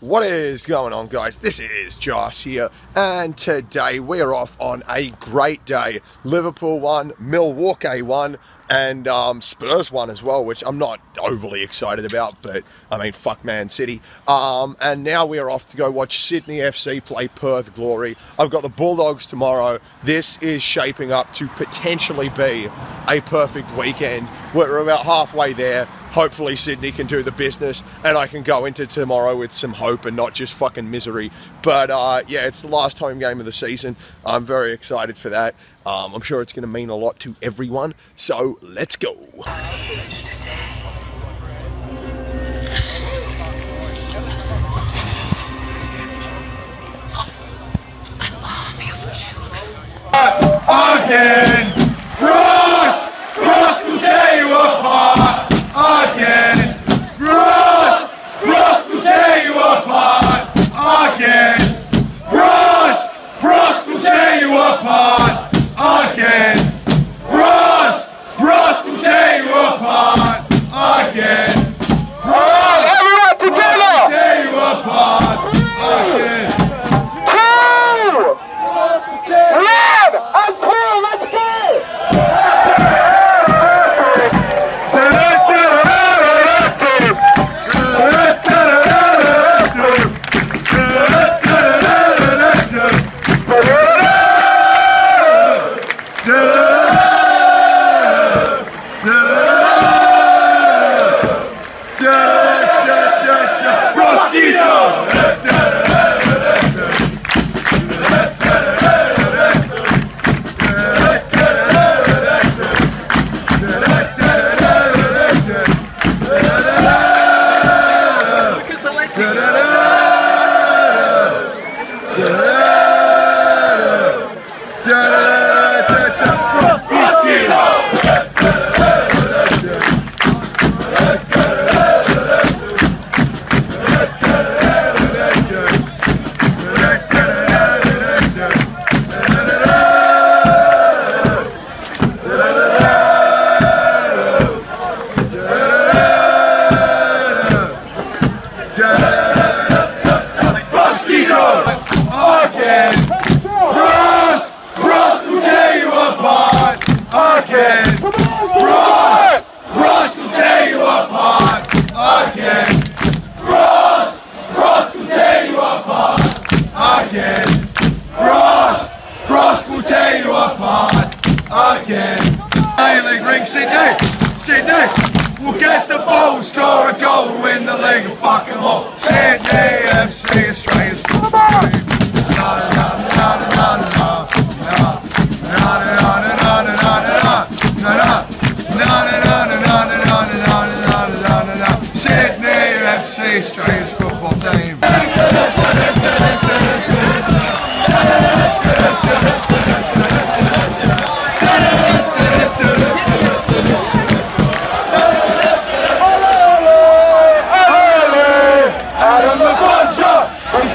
What is going on, guys? This is Josh here, and today we are off on a great day. Liverpool won, Milwaukee won, and um, Spurs won as well, which I'm not overly excited about, but I mean, fuck Man City. Um, and now we are off to go watch Sydney FC play Perth Glory. I've got the Bulldogs tomorrow. This is shaping up to potentially be a perfect weekend. We're about halfway there hopefully Sydney can do the business and I can go into tomorrow with some hope and not just fucking misery. But uh, yeah, it's the last home game of the season. I'm very excited for that. Um, I'm sure it's going to mean a lot to everyone. So let's go. Again, Yeah.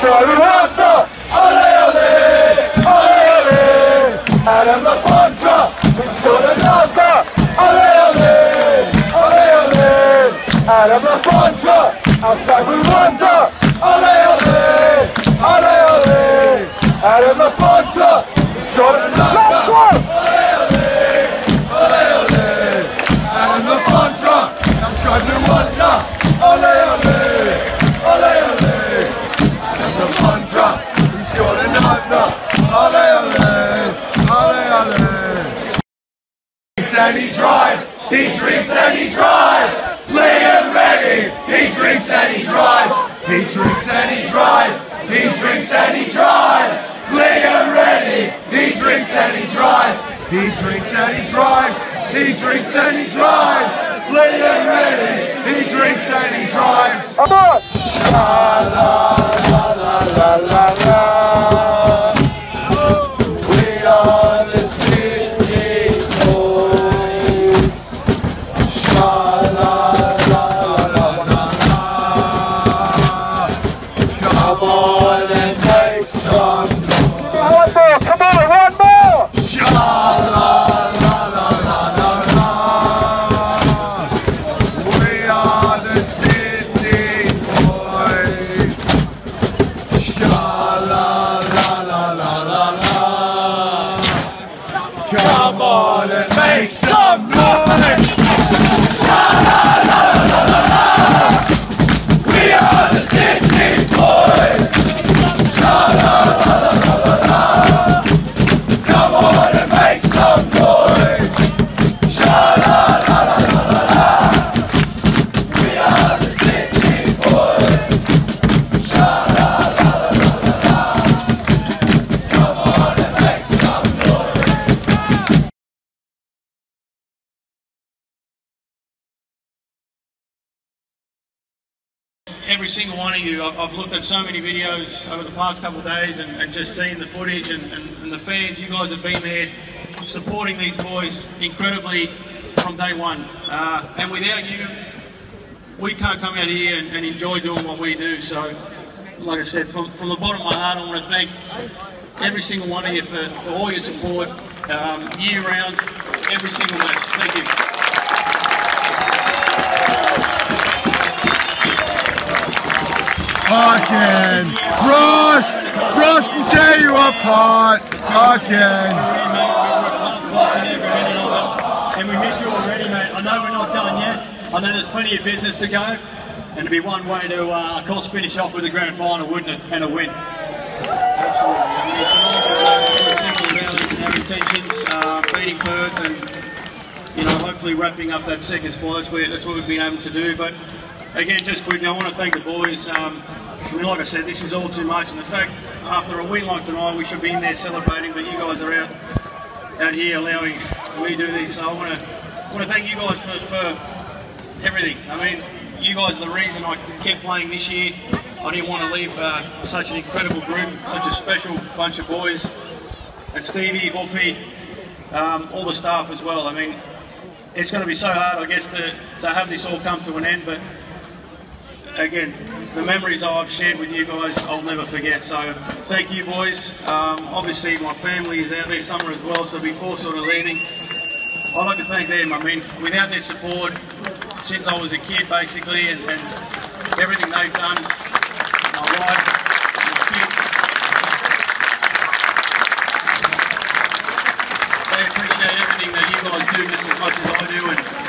Wanda, ole ole, ole ole. Adam the Buncher, he's got another, ole ole, ole ole. Adam the Buncher, outside we and he drives, he drinks and he drives, he drinks and he drives. Liam Reddy, he drinks and he drives. Come on! We on and make some noise! Every single one of you. I've, I've looked at so many videos over the past couple of days and, and just seen the footage and, and, and the fans. You guys have been there supporting these boys incredibly from day one. Uh, and without you, we can't come out here and, and enjoy doing what we do. So, like I said, from, from the bottom of my heart, I want to thank every single one of you for, for all your support um, year round, every single match. Thank you. Again! Ross! Ross will tear you apart! Again! And we miss you already, mate. I know we're not done yet. I know there's plenty of business to go. And it'd be one way to, uh, of course, finish off with a grand final, wouldn't it? And a win. Absolutely. Intentions, uh, beating Perth and you know hopefully wrapping up that second spot. That's, that's what we've been able to do. But again, just quickly, I want to thank the boys. Um, I mean, like I said, this is all too much, and the fact after a win like tonight, we should be in there celebrating, but you guys are out out here allowing to do this. So I want to want to thank you guys for, for everything. I mean, you guys are the reason I kept playing this year. I didn't want to leave uh, such an incredible group, such a special bunch of boys. And Stevie, Buffy, um, all the staff as well. I mean, it's going to be so hard, I guess, to, to have this all come to an end. But again, the memories I've shared with you guys, I'll never forget. So thank you, boys. Um, obviously, my family is out there somewhere as well. So before sort of leaving, I'd like to thank them. I mean, without their support, since I was a kid, basically, and, and everything they've done, my wife, my they appreciate everything that you guys do just as much as I do. And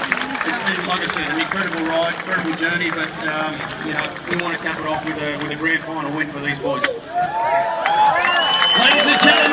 it's been, like I said, an incredible ride, incredible journey. But um, you know, we want to cap it off with a with a grand final win for these boys. Ladies and gentlemen,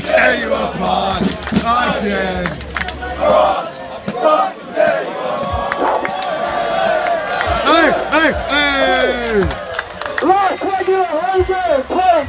to tear you apart again. Cross, cross, tear you apart. Hey, hey, hey! Last regular Raven Club,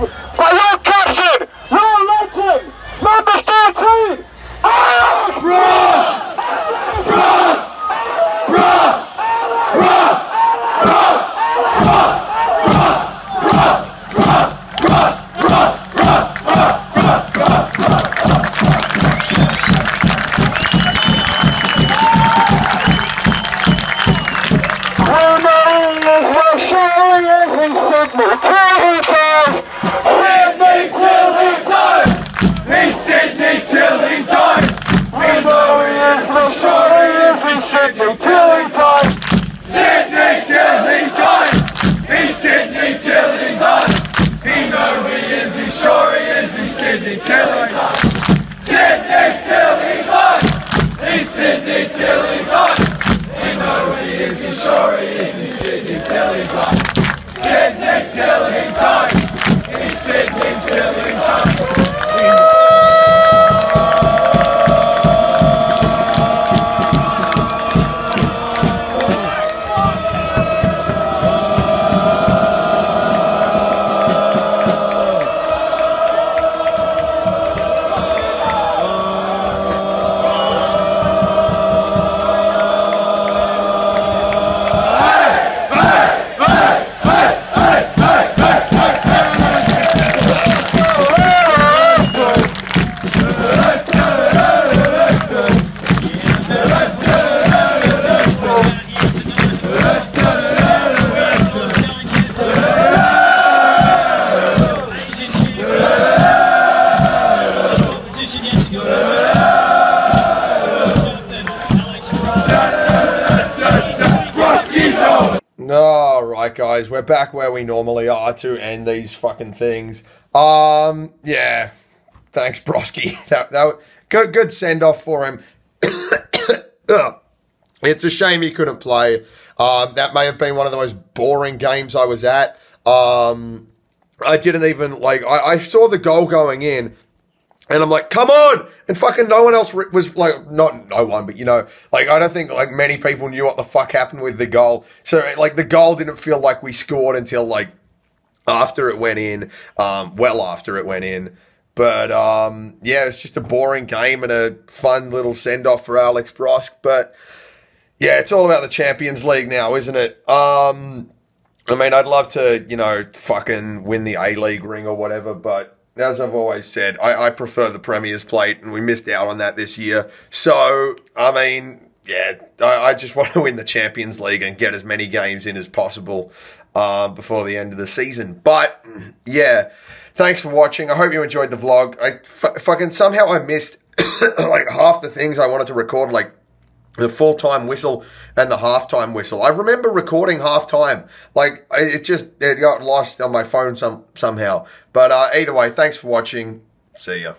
guys, we're back where we normally are to end these fucking things. Um, yeah, thanks, Broski. That that good good send off for him. It's a shame he couldn't play. Um, that may have been one of the most boring games I was at. Um, I didn't even like. I, I saw the goal going in, and I'm like, come on! And fucking no one else re- was like, not no one, but you know, like I don't think like many people knew what the fuck happened with the goal. So like the goal didn't feel like we scored until like after it went in, um, well after it went in. But um, yeah, it's just a boring game and a fun little send off for Alex Brosque. But yeah, it's all about the Champions League now, isn't it? Um, I mean, I'd love to, you know, fucking win the A League ring or whatever, but as I've always said, I, I prefer the Premier's plate, and we missed out on that this year. So, I mean, yeah, I, I just want to win the Champions League and get as many games in as possible um, before the end of the season. But, yeah, thanks for watching. I hope you enjoyed the vlog. I fucking somehow I missed like half the things I wanted to record, like the full time whistle and the halftime whistle. I remember recording halftime. Like it just it got lost on my phone some somehow. But uh, either way, thanks for watching. See ya.